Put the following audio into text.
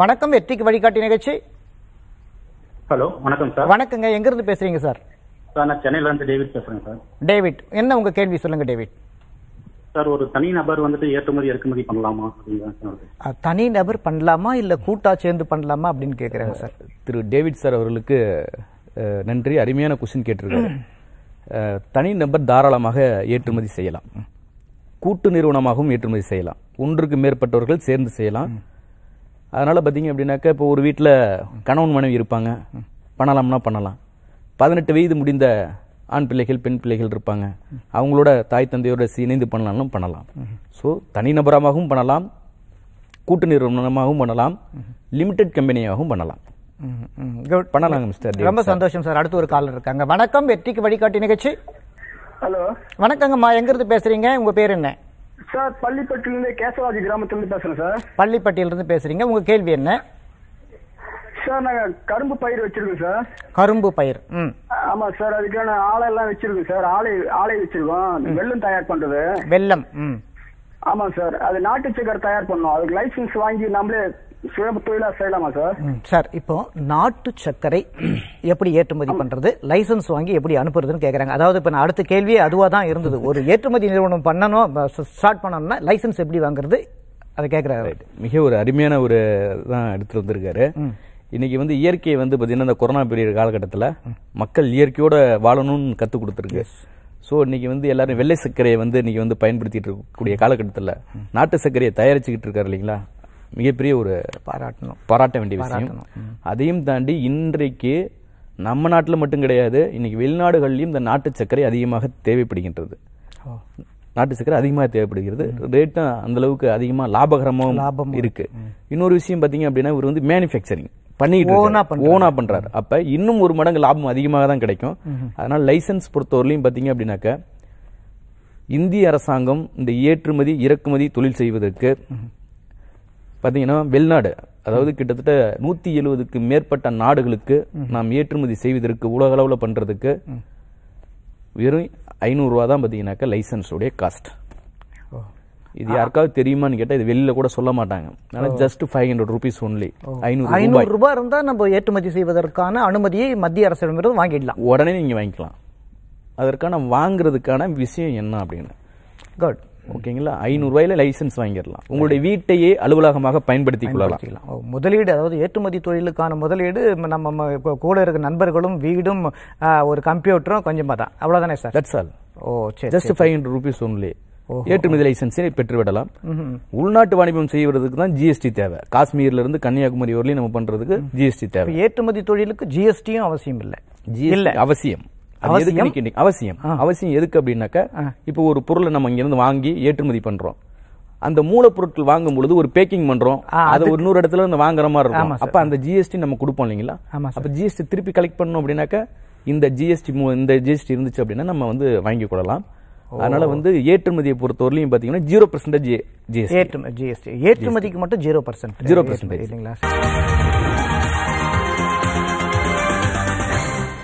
வணக்கம் வெற்றிக்கு வழிகாட்டி நிகழ்ச்சி. ஹலோ வணக்கம் சார். வணக்கங்க எங்கிருந்து பேசுறீங்க சார்? சார் நான் சென்னையில இருந்து டேவிட் பேசுறேன் சார். டேவிட் என்ன உங்க கேள்வி சொல்லுங்க டேவிட். சார் ஒரு தனி நபர் வந்துட்டு ஏற்றுமதி இறக்குமதி பண்ணலாமா தனி நபர் பண்ணலாமா இல்ல கூட்டா சேர்ந்து பண்ணலாமா அப்படின்னு கேக்குறாங்க சார். திரு டேவிட் சார் அவர்களுக்கு நன்றி அருமையான கொஸ்டின் கேட்டிருக்காரு. தனி நபர் தாராளமாக ஏற்றுமதி செய்யலாம். கூட்டு நிறுவனமாகவும் ஏற்றுமதி செய்யலாம். ஒன்றுக்கு மேற்பட்டவர்கள் சேர்ந்து செய்யலாம். அதனால பார்த்தீங்க அப்படின்னாக்கா இப்போ ஒரு வீட்டில் கணவன் மனைவி இருப்பாங்க. பண்ணலாம்னா பண்ணலாம். பதினெட்டு வயது முடிந்த ஆண் பிள்ளைகள் பெண் பிள்ளைகள் இருப்பாங்க. அவங்களோட தாய் தந்தையோட இணைந்து பண்ணலாம்னு பண்ணலாம். ஸோ தனிநபரமாகவும் பண்ணலாம். கூட்டு நிறுவனமாகவும் பண்ணலாம். லிமிடெட் கம்பெனியாகவும் பண்ணலாம். பண்ணலாங்க மிஸ்டர் ரொம்ப சந்தோஷம் சார். அடுத்து ஒரு காலர் இருக்காங்க. வணக்கம் வெற்றிக்கு வழிகாட்டி நிகழ்ச்சி. ஹலோ. வணக்கங்கம்மா எங்கிருந்து பேசுறீங்க? உங்க பேர் என்ன? சார் பள்ளிப்பட்டிலிருந்து கேசவாஜி கிராமத்திலிருந்து பேசுறேன் சார். பள்ளிப்பட்டியில இருந்து பேசுறீங்க. உங்க கேள்வி என்ன? சார் நாங்க கரும்பு பயிர் வச்சிருக்கோம் சார். கரும்பு பயிர். ஆமா சார் அதுக்கான ஆலை எல்லாம் வச்சிருக்கோம் சார். ஆலை ஆலை வச்சிருக்கோம். வெள்ளம் தயார் பண்றது. வெல்லம். ம். ஆமா சார் அது நாட்டு சக்கரை தயார் பண்ணோம். அதுக்கு லைசன்ஸ் வாங்கி நம்மளே சுய தொழிலா செய்யலாமா சார்? சார் இப்போ நாட்டு சர்க்கரை எப்படி ஏற்றுமதி பண்றது? லைசன்ஸ் வாங்கி எப்படி அனுப்புறதுன்னு கேக்குறாங்க. அதாவது இப்ப நான் அடுத்த கேள்வியே அதுவா தான் இருந்தது. ஒரு ஏற்றுமதி நிறுவனம் பண்ணணும் ஸ்டார்ட் பண்ணணும்னா லைசன்ஸ் எப்படி வாங்குறது? அதை கேக்குறாரு மிக ஒரு அருமையான ஒரு தான் எடுத்துட்டு வந்திருக்காரு. இன்னைக்கு வந்து இயற்கையை வந்து பார்த்தீங்கன்னா இந்த கொரோனா பீரியட் காலகட்டத்தில் மக்கள் இயற்கையோட வாழணும்னு கற்றுக் கொடுத்துருக்கு. ஸோ இன்னைக்கு வந்து எல்லாரும் வெள்ளை சர்க்கரையை வந்து இன்னைக்கு வந்து பயன்படுத்திட்டு இருக்கக்கூடிய காலகட்டத்தில் நாட்டு சர்க்கரையை தயாரிச்சுக்கிட்டு இருக்காரு இல்லைங்களா? மிகப்பெரிய ஒரு பாராட்டணும். பாராட்ட வேண்டிய விஷயம். அதையும் தாண்டி இன்றைக்கு நம்ம நாட்டில் மட்டும் கிடையாது இன்னைக்கு வெளிநாடுகள்லையும் இந்த நாட்டு சர்க்கரை அதிகமாக தேவைப்படுகின்றது. நாட்டு சர்க்கரை அதிகமாக தேவைப்படுகிறது. ரேட்டும் அந்த அளவுக்கு அதிகமாக லாபகரமாகவும் லாபமும் இருக்கு. இன்னொரு விஷயம் பாத்தீங்க அப்படின்னா இவர் வந்து மேனுஃபேக்சரிங் பண்ணிட்டு. ஓனா பண்றாரு. அப்ப இன்னும் ஒரு மடங்கு லாபம் அதிகமாக தான் கிடைக்கும். அதனால லைசன்ஸ் பொறுத்தவரையிலையும் பாத்தீங்க அப்படின்னாக்க இந்திய அரசாங்கம் இந்த ஏற்றுமதி இறக்குமதி தொழில் செய்வதற்கு பாத்தீங்கன்னா வெளிநாடு அதாவது கிட்டத்தட்ட நூத்தி எழுபதுக்கு மேற்பட்ட நாடுகளுக்கு நாம் ஏற்றுமதி செய்வதற்கு உலக அளவுல பண்றதுக்கு வெறும் ஐநூறு ரூபா தான் பாத்தீங்கன்னாக்க லைசன்ஸ் உடைய காஸ்ட் இது யாருக்காவது தெரியுமான்னு கேட்டா இது வெளியில கூட சொல்ல மாட்டாங்க. ஆனா just five hundred rupees only ஐநூறு ஐநூறு ரூபாய். ரூபாய் இருந்தா நம்ம ஏற்றுமதி செய்வதற்கான அனுமதியை மத்திய அரசிடமிருந்து வாங்கிடலாம். உடனே நீங்க வாங்கிக்கலாம். அதற்கான வாங்குறதுக்கான விஷயம் என்ன அப்படின்னு? குட் ஓகேங்களா? ஐநூறு ரூபாயில லைசன்ஸ் வாங்கிடலாம். உங்களுடைய வீட்டையே அலுவலகமாக பயன்படுத்திக் கொள்ளலாம் முதலீடு அதாவது ஏற்றுமதி தொழிலுக்கான முதலீடு நம்ம கூட இருக்க நண்பர்களும் வீடும் ஒரு கம்ப்யூட்டரும் கொஞ்சமா தான். அவ்வளவுதானே சார்? தட்ஸ் ஆல் ஓ சரி just five hundred rupees only ஏற்றுமதி லைசன்ஸை பெற்றுவிடலாம். உள்நாட்டு வாணிபம் செய்வதற்கு தான் ஜிஎஸ்டி தேவை. காஷ்மீர்ல இருந்து கன்னியாகுமரி வரலையும் நம்ம பண்றதுக்கு ஜிஎஸ்டி தேவை. ஏற்றுமதி தொழிலுக்கு ஜிஎஸ்டியும் அவசியம் இல்ல. இல்ல. அவசியம். அவசியம்? அவசியம். அவசியம் எதுக்கு அப்படின்னாக்க இப்போ ஒரு பொருளை நம்ம இங்க இருந்து வாங்கி ஏற்றுமதி பண்றோம். அந்த மூலப்பொருட்கள் வாங்கும் பொழுது ஒரு பேக்கிங் பண்றோம். அதை ஒரு நூறு இடத்துல இருந்து வாங்குற மாதிரி இருக்கும். அப்ப அந்த ஜிஎஸ்டி நம்ம கொடுப்போம் இல்லைங்களா? அப்ப ஜிஎஸ்டி திருப்பி கலெக்ட் பண்ணணும் அப்படின்னாக்க இந்த ஜிஎஸ்டி இந்த ஜிஎஸ்டி இருந்துச்சு அப்படின்னா நம்ம வந்து வாங்கி கொள்ளலாம். அதனால வந்து ஏற்றுமதியை பொறுத்தவரையிலும் பாத்தீங்கன்னா ஜீரோ பர்சன்டேஜ் ஜிஎஸ்டி ஏற்றுமதி ஜிஎஸ்டி ஏற்றுமதிக்கு மட்டும் ஜீரோ பர்சன்ட் 0% இல்லைங்களா